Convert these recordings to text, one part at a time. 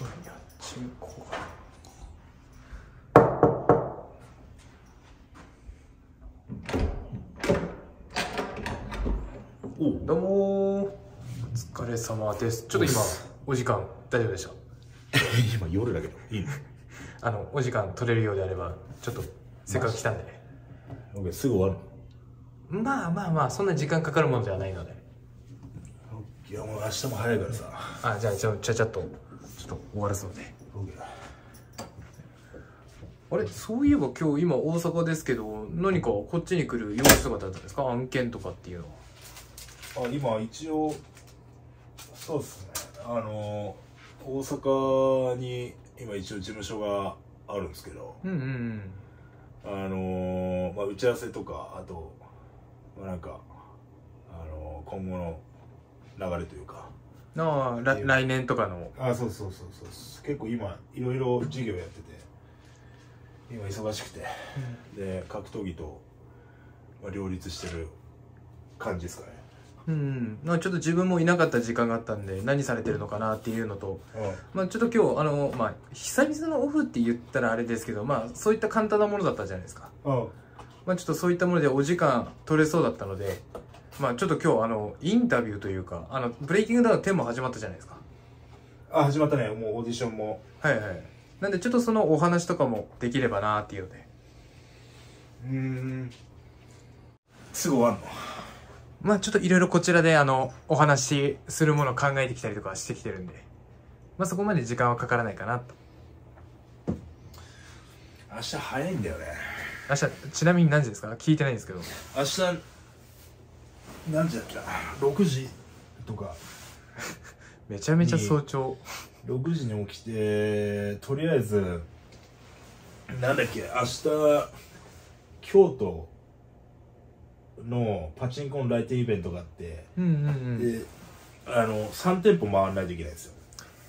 いや中古がおどうもーお疲れ様です。ちょっと今お時間大丈夫でした？今夜だけどいいね。あのお時間取れるようであればちょっとせっかく来たんで。ねすぐ終わる。まあまあまあそんな時間かかるものではないので。のいやもう明日も早いからさ。あじゃあちょちゃちゃっと。ちょっと終わらすのであれ？そういえば今日今大阪ですけど何かこっちに来る様子とかだったんですか？案件とかっていうのは。あ今一応そうっすね。あの大阪に今一応事務所があるんですけど。うんうんうん。あのまあ打ち合わせとかあとまあなんかあの今後の流れというかああら来年とかの。あそうそうそうそう。結構今いろいろ授業やってて。今忙しくて、で格闘技と、まあ、両立してる感じですかね。うんうん。まあちょっと自分もいなかった時間があったんで何されてるのかなっていうのと。うまあちょっと今日あのまあ久々のオフって言ったらあれですけどまあそういった簡単なものだったじゃないですか。んうん。まあちょっとそういったものでお時間取れそうだったのでまあちょっと今日あのインタビューというかあのブレイキングダウン10も始まったじゃないですか。あ始まったね。もうオーディションも。はいはい。なんでちょっとそのお話とかもできればなっていうので。うん。すぐ終わんの。まあちょっといろいろこちらであのお話しするものを考えてきたりとかしてきてるんで。まあそこまで時間はかからないかなと。明日早いんだよね。明日ちなみに何時ですか？聞いてないんですけど。明日何時だっけな6時とか。めちゃめちゃ早朝。6時に起きてとりあえずなんだっけ明日京都のパチンコの来店イベントがあって、うんうんうん。であの3店舗回らないといけないんですよ。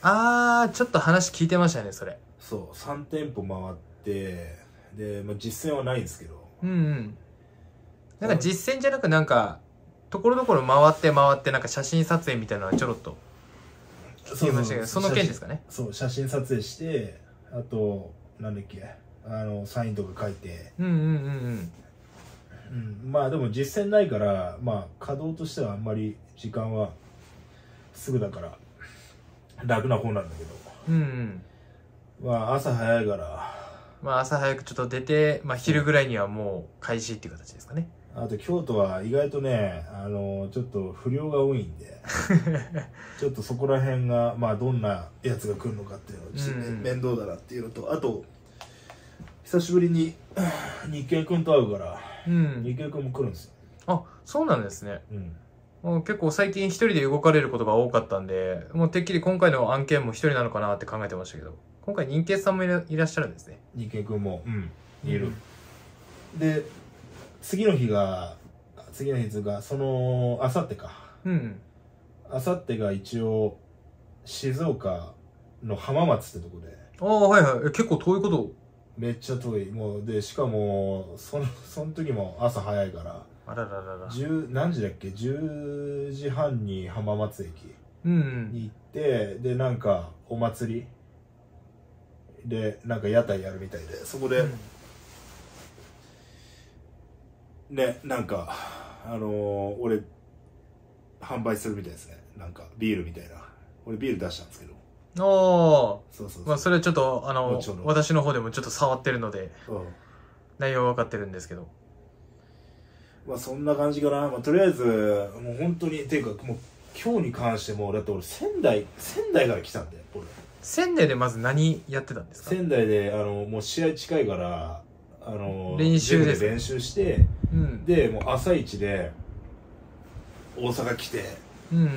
あーちょっと話聞いてましたねそれ。そう3店舗回ってで、まあ、実践はないんですけど。うんうん。なんか実践じゃなくなんかところどころ回って回ってなんか写真撮影みたいなのはちょろっと聞きましたけどその件ですかね？そう写真撮影してあとなんだっけあのサインとか書いて、うんうんうんうん、まあでも実践ないからまあ稼働としてはあんまり時間はすぐだから楽な方なんだけど。うんうんうん。まあ朝早いから。まあ朝早くちょっと出て、まあ、昼ぐらいにはもう開始っていう形ですかねあと京都は意外とねあのちょっと不良が多いんで ちょっとそこら辺がまあどんなやつが来るのかっていうのはちょっとね、うん。面倒だなっていうのとあと久しぶりに 日健君と会うからうん。日健君も来るんですよ、あそうなんですね。うん、もう結構最近一人で動かれることが多かったんでもうてっきり今回の案件も一人なのかなって考えてましたけど今回人気さんもいらっしゃるんですね。日健君も、いる、で次の日が次の日つうかそのあさってか。うん。あさってが一応静岡の浜松ってとこで。ああはいはい。え結構遠いこと。めっちゃ遠い。もうでしかもそのその時も朝早いから。あらららら。10何時だっけ？10時半に浜松駅うんうん。に行ってでなんかお祭りでなんか屋台やるみたいでそこで、うんねなんかあのー俺販売するみたいですね。なんかビールみたいな。俺ビール出したんですけど。あそうそうそう、あまあそれはちょっとあの私の方でもちょっと触ってるのでうん。内容は分かってるんですけど。まあそんな感じかな、まあ、とりあえずもう本当にっていうかもう今日に関してもだって俺仙台仙台から来たんだよ俺。仙台でまず何やってたんですか？仙台であのもう試合近いからあの練習で練習してうん。でもう朝一で大阪来てうんうん。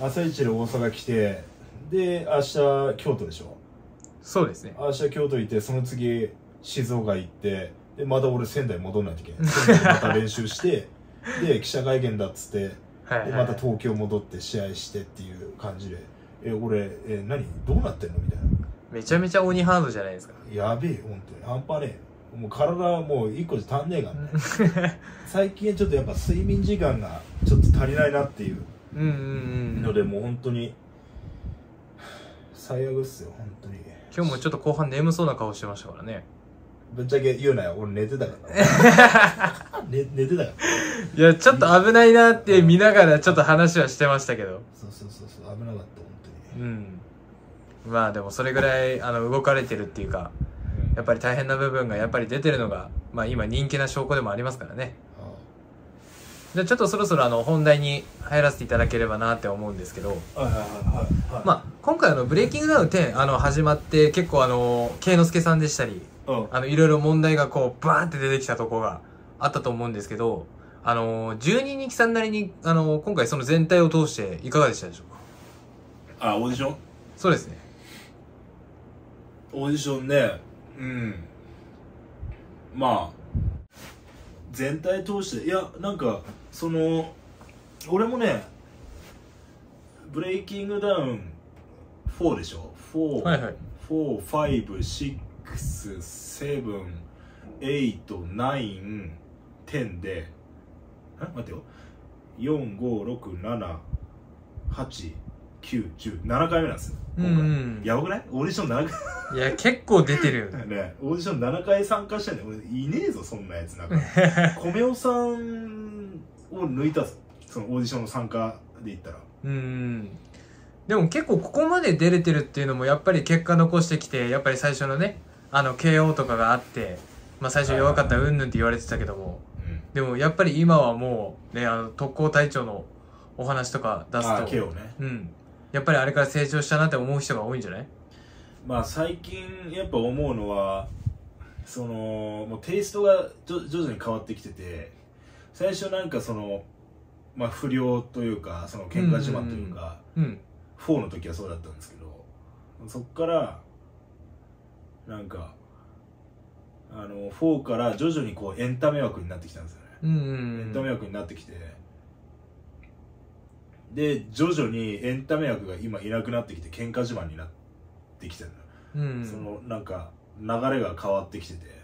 朝一で大阪来てで明日京都でしょ？そうですね。明日京都行ってその次静岡行ってでまた俺仙台戻んないといけない。仙台でまた練習してで記者会見だっつってはいはい、でまた東京戻って試合してっていう感じで。え俺え何？どうなってんの？みたいめちゃめちゃ鬼ハードじゃないですか。なやべえ本当に。半端ねえもう体はもう一個じゃ足んねえからね。最近ちょっとやっぱ睡眠時間がちょっと足りないなっていう。のでもう本当に 最悪っすよ本当に。今日もちょっと後半眠そうな顔してましたからね。ぶっちゃけ言うなよ俺寝てたから。寝 寝てたから。いやちょっと危ないなって見ながらちょっと話はしてましたけど。そうそうそうそう危なかった本当に。うん。まあでもそれぐらいあの動かれてるっていうかやっぱり大変な部分がやっぱり出てるのがまあ今人気な証拠でもありますからね。あじゃあちょっとそろそろあの本題に入らせていただければなって思うんですけどあはいはいはいはい。まあ今回あのブレイキングダウン10あの始まって結構あの慶之助さんでしたりうん。あのいろいろ問題がこうバーンって出てきたところがあったと思うんですけどあの十二人気さんなりにあの今回その全体を通していかがでしたでしょうか？あオーディション？そうですね。オーディションねうん。まあ全体通していやなんかその俺もねブレイキングダウン4でしょ？4、はいはい。4、5、6、7、8、9、10で、え待ってよ。4、5、6、7、8、9、10、7回目なんですよ。うんうん。やばくない？オーディション7回いや結構出てる。よ ねね、オーディション7回参加してんね俺いねえぞそんなやつなんか。米尾さんを抜いたぞそのオーディションの参加で言ったら。うんでも結構ここまで出れてるっていうのもやっぱり結果残してきてやっぱり最初のねあの KO とかがあってまあ最初弱かったうんぬんって言われてたけども。でもやっぱり今はもうねあの特攻隊長のお話とか出すと。ね。うんやっぱりあれから成長したなって思う人が多いんじゃない？まあ最近やっぱ思うのはそのもうテイストが徐徐々に変わってきてて最初なんかそのまあ不良というかその喧嘩自慢というか、うん4の時はそうだったんですけどそっからなんかあの4から徐々にこうエンタメ枠になってきたんですよね、うんうエンタメん枠になってきてで徐々にエンタメ枠が今いなくなってきて喧嘩自慢になってきてるの、うん。そのなんか流れが変わってきてて。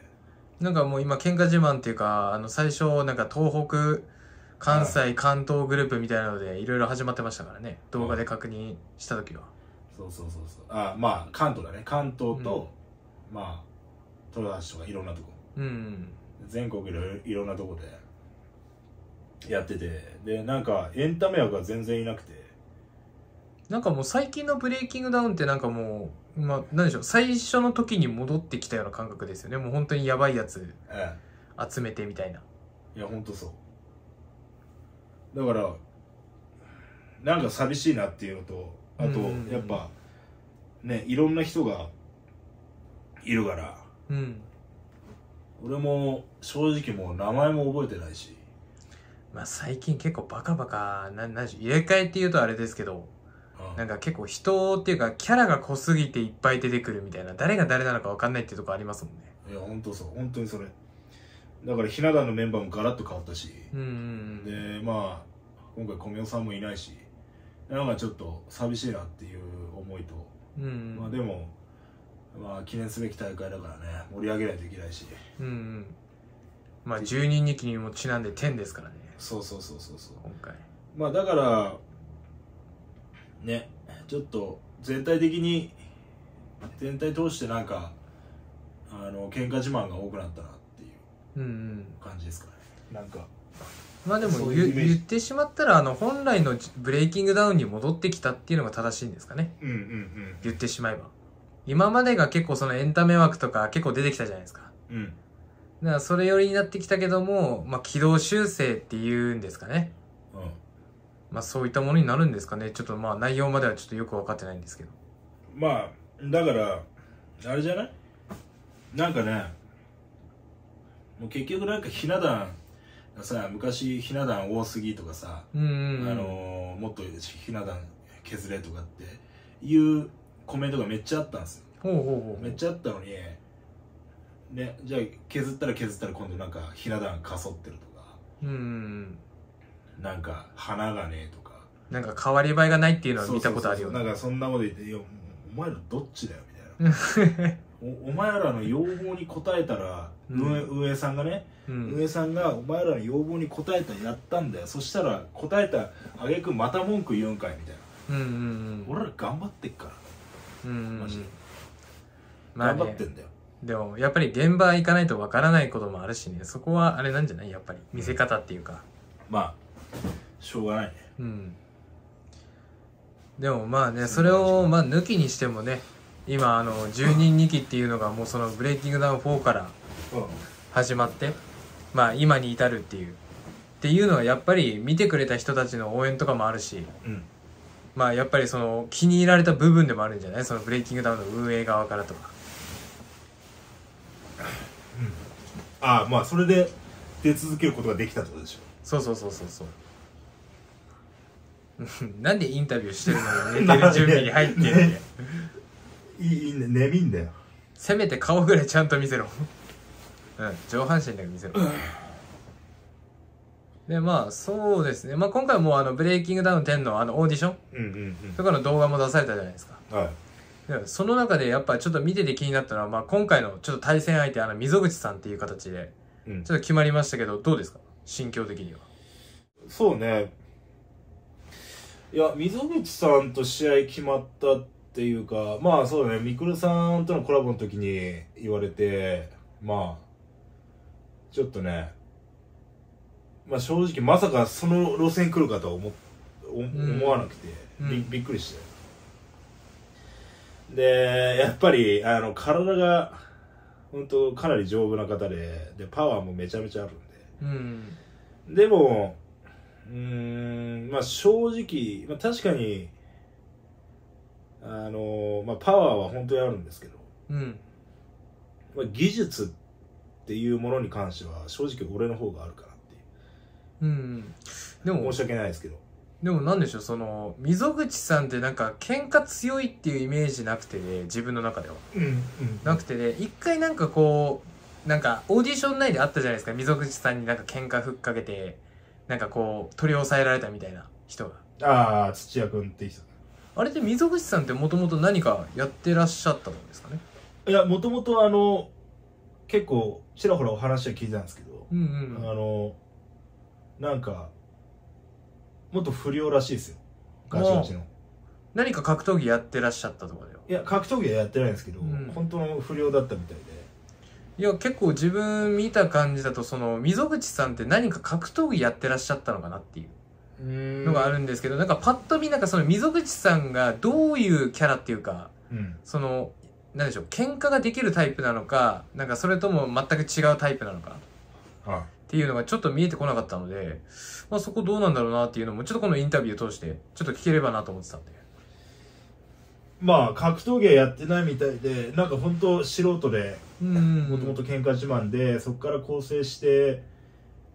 なんかもう今喧嘩自慢っていうかあの最初なんか東北関西関東グループみたいなのでいろいろ始まってましたからね。動画で確認した時は。そうそうそうそう。あまあ関東だね。関東と、まあ豊橋とかいろんなとこ。うん。全国でいろんなとこでやってて。でなんかエンタメ枠が全然いなくて。なんかもう最近のブレイキングダウンってなんかもうまあ何でしょう。最初の時に戻ってきたような感覚ですよね。もう本当にやばいやつえ集めてみたいな。えいやほんとそう。だからなんか寂しいなっていうのとあとうんうんうん。やっぱねいろんな人がいるから。うん。俺も正直もう名前も覚えてないしまあ最近結構バカバカななんでしょう入れ替えっていうとあれですけどうん。なんか結構人っていうかキャラが濃すぎていっぱい出てくるみたいな誰が誰なのか分かんないっていうとこありますもんね。いや本当そう。本当にそれ。だからひな壇のメンバーもガラッと変わったし。うんうんでまあ今回米尾さんもいないし。なんかちょっと寂しいなっていう思いと、うんうん。まあでもまあ記念すべき大会だからね。盛り上げないといけないし。うんうん。まあ十人二期にもちなんで10ですからねそうそうそうそうそう。今回。まあだからねちょっと全体的に全体通してなんかあの喧嘩自慢が多くなったなっていううんうん。感じですかね。なんか。まあでもそううイメージ。言ってしまったらあの本来のブレイキングダウンに戻ってきたっていうのが正しいんですかね。うんうんうん。言ってしまえば。今までが結構そのエンタメ枠とか結構出てきたじゃないですか。うんだからそれ寄りになってきたけども、まあ、軌道修正っていうんですかね。うん。まあそういったものになるんですかね。ちょっとまあ内容まではちょっとよく分かってないんですけど。まあだからあれじゃない？なんかねもう結局なんかひな壇がさ昔ひな壇多すぎとかさ、うんうんうん。あのーもっとひな壇削れとかっていうコメントがめっちゃあったんですよ。ほうほうほう。めっちゃあったのにねじゃあ削ったら削ったら今度なんかひな壇かそってるとか。うんなんか花がねとか。なんか変わり映えがないっていうのは見たことあるよね。なんかそんなこと言って「いやお前らどっちだよ」みたいな。おお前らの要望に応えたら、うん。運営さんがね、うん。運営さんがお前らの要望に応えたやったんだよ。そしたら応えたあげくまた文句言うんかいみたいな。うんうんうん。俺ら頑張ってっからうんうん。マジで。まあね。頑張ってんだよでもやっぱり現場行かないとわからないこともあるしね。そこはあれなんじゃない？やっぱり。見せ方っていうか。まあしょうがないね。うん。でもまあねそれをまあ抜きにしてもね今あの10人2期っていうのがもうそのブレイキングダウン4から始まってまあ今に至るっていう。っていうのはやっぱり見てくれた人たちの応援とかもあるしうん。まあやっぱりその気に入られた部分でもあるんじゃない？そのブレイキングダウンの運営側からとかああまあそれで出続けることができたってことでしょ。そうそうそうそうそう。う んなんでインタビューしてるのに寝てる準備に入ってんだよ。ね。いいいいね。眠いんだよ。せめて顔ぐらいちゃんと見せろ。うん上半身だけ見せろ。でまあそうですね。まあ今回もあのブレイキングダウン10のあのオーディションうんうんとかの動画も出されたじゃないですか。うんはい。でその中でやっぱちょっと見てて気になったのは、まあ、今回のちょっと対戦相手あの溝口さんっていう形でうん。ちょっと決まりましたけどどうですか？心境的には。そうね。いや溝口さんと試合決まったっていうかまあそうだね。みくるさんとのコラボの時に言われてまあちょっとねまあ正直まさかその路線来るかとは思思わなくて、うん。びびっくりしてでやっぱりあの体が本当かなり丈夫な方ででパワーもめちゃめちゃあるんで。うん。でも、うーん、まあ正直、まあ確かに、あのまあパワーは本当にあるんですけど、うん。まあ技術っていうものに関しては正直俺の方があるかなっていう。ん。でもう。申し訳ないですけど。でもなんでしょうその溝口さんってなんか喧嘩強いっていうイメージなくてね自分の中ではうん、うん。なくてね一回なんかこうなんかオーディション内であったじゃないですか溝口さんになんか喧嘩ふっかけてなんかこう取り押さえられたみたいな人がああ、土屋君って人。あれって溝口さんってもともと何かやってらっしゃったんですかね？いや、もともとあの、結構、ちらほらお話は聞いたんですけど、うんうんあの、なんか、もっと不良らしいですよ。ガチガチの。何か格闘技やってらっしゃったとかだよいや、格闘技はやってないんですけど、うん本当の不良だったみたいで。いや結構自分見た感じだとその溝口さんって何か格闘技やってらっしゃったのかなっていうのがあるんですけど、なんかパッと見なんかその溝口さんがどういうキャラっていうかうん。その何でしょう喧嘩ができるタイプなのかなんかそれとも全く違うタイプなのかはっていうのがちょっと見えてこなかったので、まあ、そこどうなんだろうなっていうのもちょっとこのインタビューを通してちょっと聞ければなと思ってたんでい。まあ、格闘技はやってないみたいで、なんか本当素人で、うんもともと喧嘩自慢で、そこから構成して、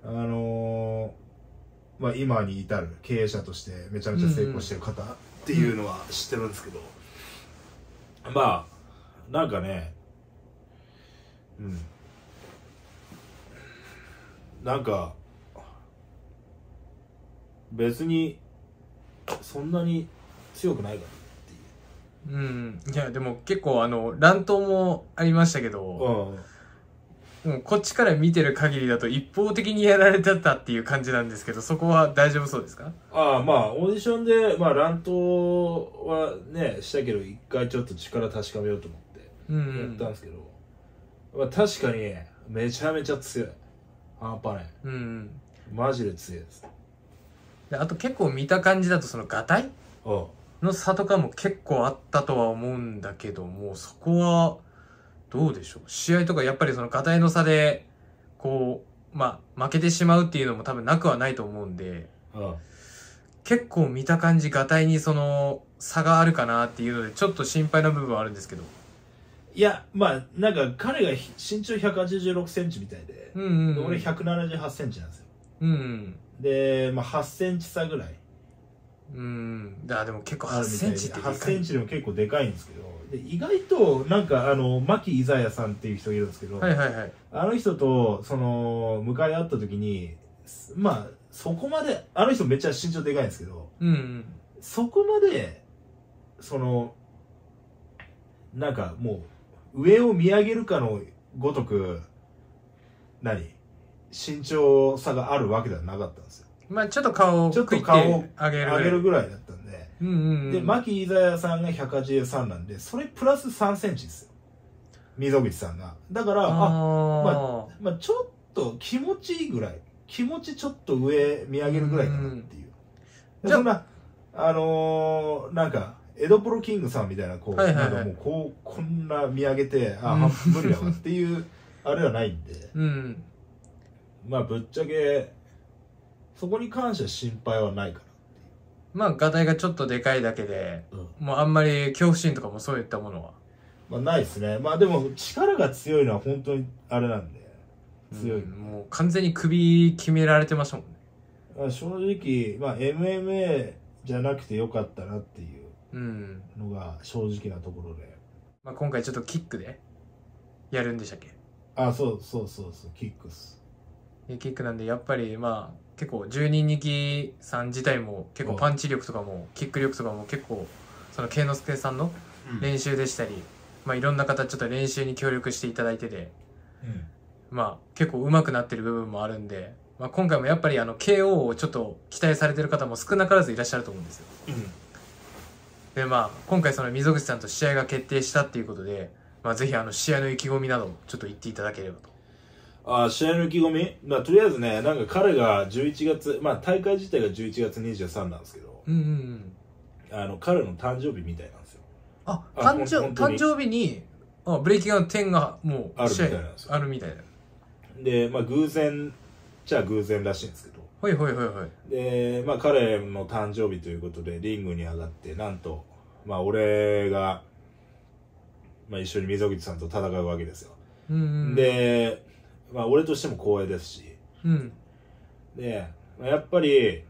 あのーまあ今に至る経営者としてめちゃめちゃ成功してる方っていうのは知ってるんですけど、まあ、なんかね、うん。なんか、別に、そんなに強くないからっていう。うん。いやでも結構あの乱闘もありましたけど、もうこっちから見てる限りだと一方的にやられてたっていう感じなんですけどそこは大丈夫そうですか？ああまあオーディションで、まあ、乱闘はねしたけど一回ちょっと力確かめようと思ってうん、やったんですけど、まあ、確かにめちゃめちゃ強い半端ないうんうん。マジで強いです。であと結構見た感じだとそのガタイあの差とかも結構あったとは思うんだけどもそこはどうでしょう？試合とかやっぱりそのガタイの差でこうまあ負けてしまうっていうのも多分なくはないと思うんであ結構見た感じガタイにその差があるかなっていうのでちょっと心配な部分はあるんですけどいやまあなんか彼が身長1 8 6センチみたいで、うんうん、うん、で俺1 7 8センチなんですよ。うんうん。で、まあ、8センチ差ぐらい。うん。だでも結構8あるみたいでセンチってで8かい。センチでも結構でかいんですけど。で意外となんかあの牧伊ザヤさんっていう人がいるんですけど、はいはいはい。あの人と、その、向かい合った時に、すまあ、そこまで、あの人めっちゃ身長でかいんですけど、うんうん。そこまで、その、なんかもう、上を見上げるかのごとく、何？身長差があるわけではなかったんですよ。まあちょっと顔をちょっと顔をあげる。上げるぐらいだったんんで、うんうんうん。で牧伊沢さんが183なんでそれプラス3センチですよ。溝口さんが。だからああーまあ、ちょっと気持ちいいぐらい。気持ちちょっと上見上げるぐらいかなっていう、うんじゃああのーなんかエドプロキングさんみたいなこう、はいはいはい。なんかもうこうこんな見上げてあ、うん。無理だわっていうあれはないんで。うん。まあぶっちゃけそこに関しては心配はないかまあ、ガタイがちょっとでかいだけで、な、もうあんまり恐怖心とかもそういったものは。まあないですね。まあでも力が強いのは本当にあれなんで。強い、うん。もう完全に首決められてましたもんね。まあ正直、まあ、MMA じゃなくてよかったなっていううん。のが正直なところで。まあ、今回ちょっとキックで。やるんでしたっけ？あそうそうそうそうキックスでキックなんで、やっぱりまあ、結構10人力きさん自体も結構パンチ力とかも、キック力とかも結構、その慶之助さんの練習でしたり、まあいろんな方ちょっと練習に協力していただいてて、うん。まあ結構上手くなってる部分もあるんで、まあ今回もやっぱりあの KO をちょっと期待されてる方も少なからずいらっしゃると思うんですよ。でまあ今回その溝口さんと試合が決定したっていうことで、まあぜひあの試合の意気込みなどちょっと言っていただければと。あ試合の意気込み、まあ、とりあえずねなんか彼が11月まあ大会自体が11月23なんですけどうんうんうん。あの彼の誕生日みたいなんですよあ、あ誕生、誕生日に、あ、ブレイキングの点がもうあるみたいなんですよあるみたいだ。でまあ偶然じゃあ偶然らしいんですけどほいほいほいほい。でまあ彼の誕生日ということでリングに上がってなんとまあ俺が、まあ、一緒に溝口さんと戦うわけですよ、うんうん。、で、まあ、俺としても光栄ですしうん。で、まあやっぱり、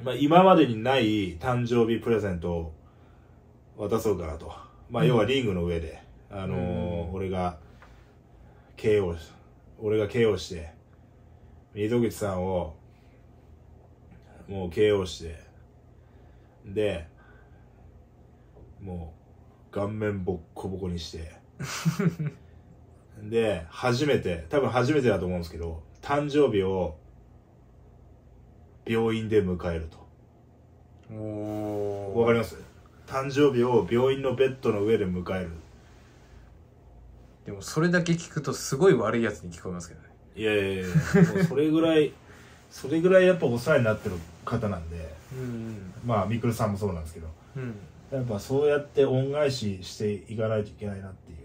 まあ、今までにない誕生日プレゼントを渡そうかなと。まあ、うん要はリングの上で、あのーうん俺が KO し、俺が KO して、溝口さんを、もう KO して、で、もう、顔面ボッコボコにして、で、初めて、多分初めてだと思うんですけど、誕生日を病院で迎えると。おー。わかります？誕生日を病院のベッドの上で迎える。でもそれだけ聞くとすごい悪いやつに聞こえますけどね。いやいやいや、もうそれぐらい、それぐらいやっぱお世話になってる方なんで、うんまあ、みくるさんもそうなんですけど、うん。うん。やっぱそうやって恩返ししていかないといけないなっていう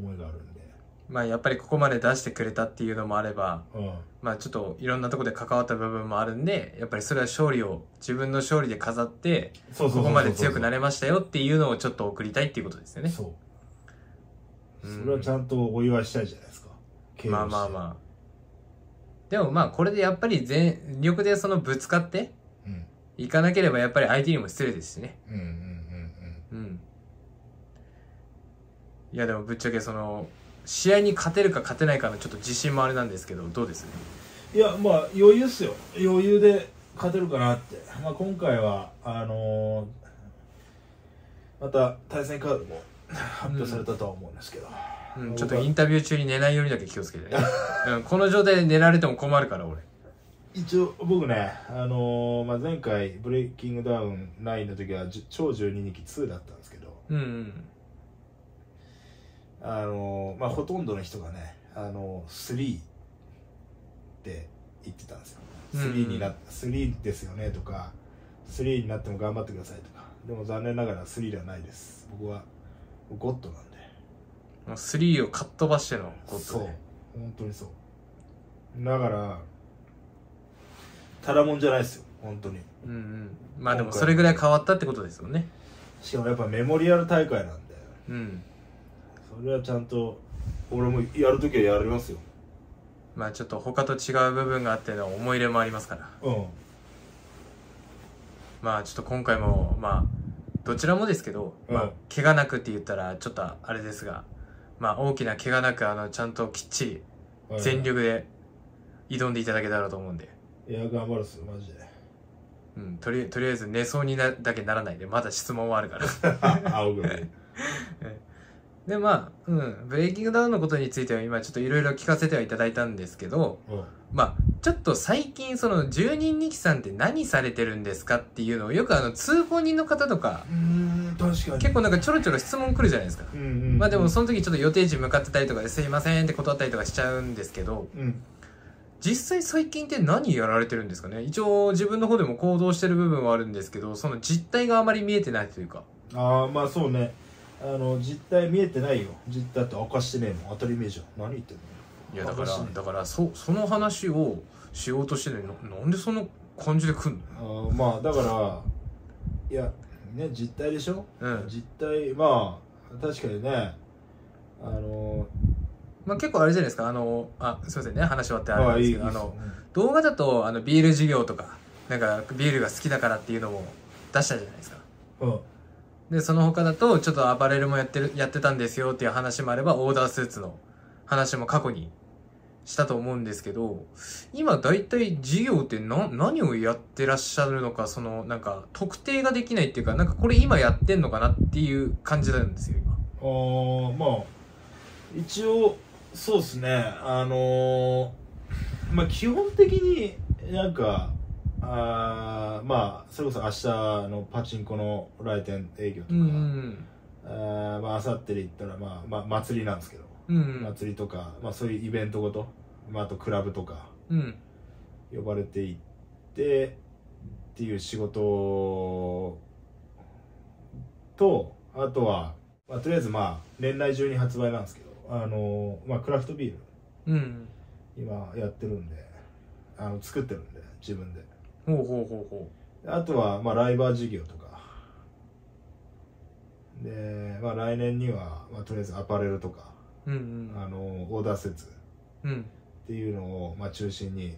思いがあるんで、まあやっぱりここまで出してくれたっていうのもあれば、うん。まあちょっといろんなところで関わった部分もあるんで、やっぱりそれは勝利を自分の勝利で飾って、ここまで強くなれましたよっていうのをちょっと送りたいっていうことですよね。そう。うんそれはちゃんとお祝いしたいじゃないですか。まあまあまあ。でもまあこれでやっぱり全力でそのぶつかって。いかなければやっぱり相手にも失礼ですしね。うんうんうんうん。いやでもぶっちゃけその、試合に勝てるか勝てないかのちょっと自信もあれなんですけど、どうです？うん。いや、まあ余裕っすよ。余裕で勝てるかなって。まあ今回は、あのーまた対戦カードも発表されたとは思うんですけど。うん、ちょっとインタビュー中に寝ないようにだけ気をつけてね。うん、この状態で寝られても困るから俺。一応僕ね、あのーまあ、前回ブレイキングダウン9の時は超12人気2だったんですけど、うんうん。あのーまあ、ほとんどの人がね、あのー、3って言ってたんですよ。うんうん3になっ3ですよねとか、3になっても頑張ってくださいとか。でも残念ながら3ではないです。僕はゴッドなんで。もう3をかっ飛ばしてのこそう。本当にそうだからただもんじゃないですよ本当にうんうん。まあでもそれぐらい変わったってことですよね。しかもやっぱメモリアル大会なんでうん。それはちゃんと俺もやるときはやりますよまあちょっと他と違う部分があっての思い入れもありますから。うんまあちょっと今回も、まあ、どちらもですけど、まあうん、怪我なくって言ったらちょっとあれですが、まあ大きな怪我なく、あの、ちゃんときっちり全力で挑んでいただけたらと思うんで、いや頑張るっすよマジで。うん、とりとりあえず寝そうになだけならないで、まだ質問はあるから。青組 でまあうんブレイキングダウンのことについては今ちょっといろいろ聞かせてはいただいたんですけどうん。まあちょっと最近その住人二期さんって何されてるんですかっていうのをよくあの通行人の方とか結構なんかちょろちょろ質問来るじゃないですか。うんうんまあでもその時ちょっと予定地向かってたりとかですいませんって断ったりとかしちゃうんですけどうん。実際最近って何やられてるんですかね？一応自分の方でも行動してる部分はあるんですけどその実態があまり見えてないというか。ああまあそうねあの実態見えてないよ。実態って明かしてねえもん。当たり前じゃん。何言ってんのいやだからだからそその話をしようとしてるのにななんでその感じで来んの？あーまあだからいやね実態でしょ、うん。実態まあ確かにねあのまあ結構あれじゃないですか。あのあすいませんね。話終わってあれああいいいいなんですけどあの動画だとあのビール事業とかなんかビールが好きだからっていうのも出したじゃないですか。うんでその他だとちょっとアパレルもやってるやってたんですよっていう話もあればオーダースーツの話も過去にしたと思うんですけど今大体事業ってな何をやってらっしゃるのかそのなんか特定ができないっていうかなんかこれ今やってんのかなっていう感じなんですよ今。あーまあ一応そうですね。あのーまあ基本的になんかあーまあそれこそ明日のパチンコの来店営業とか、うんうんあーまあ明後日で言ったら、まあ、まあ祭りなんですけど、うんうん。祭りとか、まあ、そういうイベントごと、まあ、あとクラブとか。うん。呼ばれていってっていう仕事とあとは、まあ、とりあえずまあ年内中に発売なんですけどあのまあクラフトビール。うん。今やってるんであの作ってるんで自分でほうほうほうほあとはまあライバー事業とか。でまあ来年には、まあ、とりあえずアパレルとかううん。あのオーダー施設うん。うんっていうのを、まあ、中心に、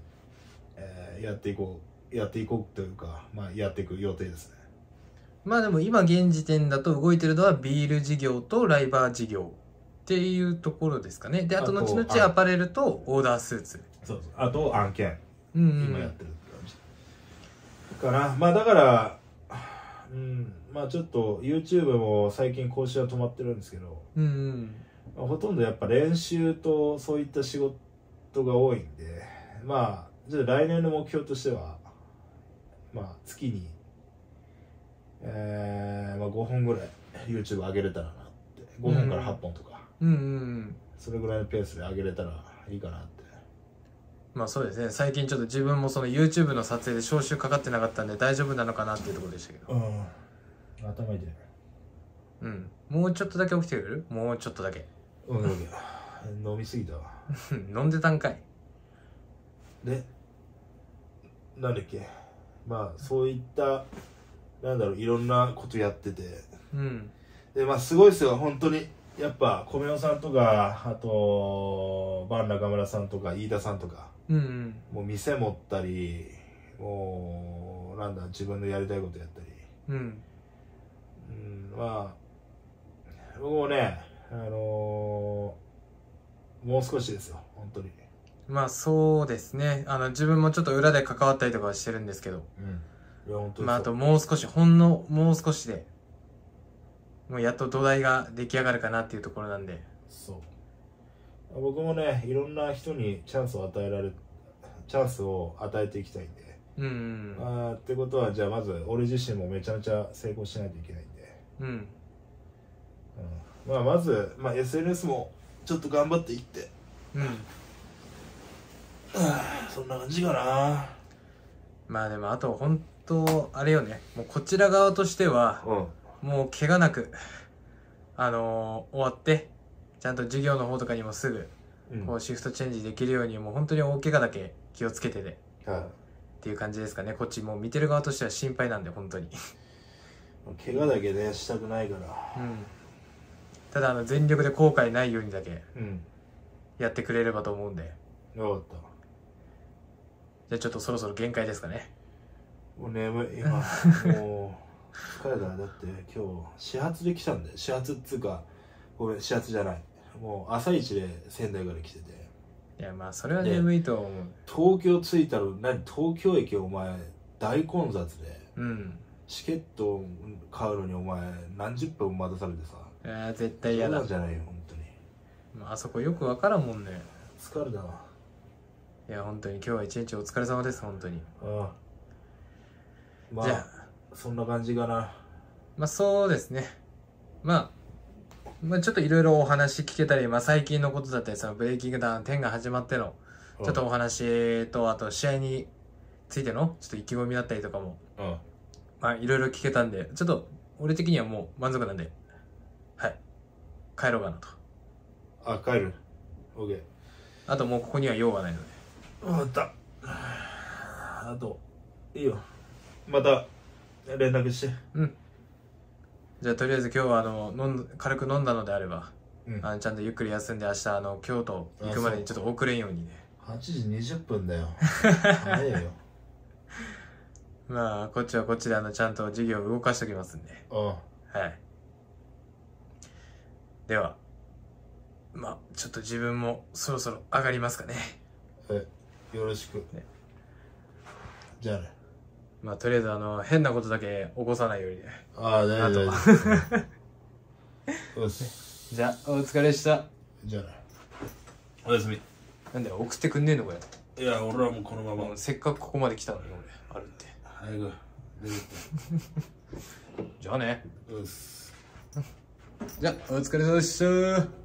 えーやっていこうやっていこうというか、まあ、やっていく予定ですね。まあでも今現時点だと動いてるのはビール事業とライバー事業っていうところですかね。であと後々あアパレルとオーダースーツそうそう。あと案件。うんうん。今やってるかな。まあだからうんまあちょっと YouTube も最近更新は止まってるんですけど、うんうん。まあ、ほとんどやっぱ練習とそういった仕事が多いんでまあじゃあ来年の目標としてはまあ月にえーまあ、5本ぐらい YouTube 上げれたらなって。5本から8本とか、うんうんうん。それぐらいのペースで上げれたらいいかなってまあそうですね。最近ちょっと自分もその YouTube の撮影で招集かかってなかったんで大丈夫なのかなっていうところでしたけど。うん。頭痛い。うん。もうちょっとだけ起きてくれる？もうちょっとだけ。うん。飲みすぎたわ。飲んでたんかい。でなんだっけ？まあそういったなんだろういろんなことやってて。うん。でまあすごいですよ。本当に。やっぱ米尾さんとかあとバン中村さんとか飯田さんとかうんうん。もう店持ったりもうなんだ自分のやりたいことやったり。うん。うんまあ僕もねあのーもう少しですよ本当に。まあそうですね。あの自分もちょっと裏で関わったりとかはしてるんですけど。うん。いや本当にまああともう少しほんのもう少しでもうやっと土台が出来上がるかなっていうところなんで。そう僕もねいろんな人にチャンスを与えられチャンスを与えていきたいんで、うんうんあーってことはじゃあまず俺自身もめちゃめちゃ成功しないといけないんで、うん。うん。まあ、まず、まあ、SNS もちょっと頑張っていって。うん。そんな感じかな。まあでもあと本当あれよね。もうこちら側としてはうん。もう怪我なくあのー終わってちゃんと授業の方とかにもすぐうん。こうシフトチェンジできるようにもう本当に大怪我だけ気をつけてではっていう感じですかね。こっちもう見てる側としては心配なんで本当に。い怪我だけねしたくないから。うん。ただあの全力で後悔ないようにだけうん。やってくれればと思うんで。分かった。じゃあちょっとそろそろ限界ですかね。もう眠い今 もう疲れた。なだって今日始発で来たんで。始発っつうかごめん始発じゃないもう朝一で仙台から来てて。いやまあそれは眠いと思う、東京着いたら何？東京駅お前大混雑で。うん。チケット買うのにお前何十分待たされてさ。いやー絶対嫌だ。じゃないよ本当に。まああそこよくわからんもんね。疲れたわ。いや本当に今日は一日お疲れ様です本当に。ああ。まじゃあ。そんな感じかな。まあそうですね。まあまあちょっといろいろお話聞けたり、まあ最近のことだったり、そのブレイキングダウン10が始まっての、ちょっとお話と、あと試合についての、ちょっと意気込みだったりとかも、うんまあいろいろ聞けたんで、ちょっと俺的にはもう満足なんで、はい。帰ろうかなと。あ帰る OK あともうここには用がないので。分かったあといいよまた連絡してうん。じゃあとりあえず今日はあの、飲ん軽く飲んだのであれば、うんあのちゃんとゆっくり休んで明日あの、京都行くまでにちょっと遅れんようにね。8時20分だよ 早いよまあ、こっちはこっちであの、ちゃんと授業を動かしておきますんで。うんはい。では、まあ、ちょっと自分もそろそろ上がりますかね。はいよろしく、ねじゃあねまあ、とりあえずあの、変なことだけ起こさないようにね。ああ大丈夫あと大丈夫よし じゃあ、お疲れでした。じゃあねおやすみなんだよ、送ってくんねえのこれ。いや俺はもうこのまませっかくここまで来たのに、俺、あるって。早く出て じゃあね。ってよしじゃあ、お疲れ様でした。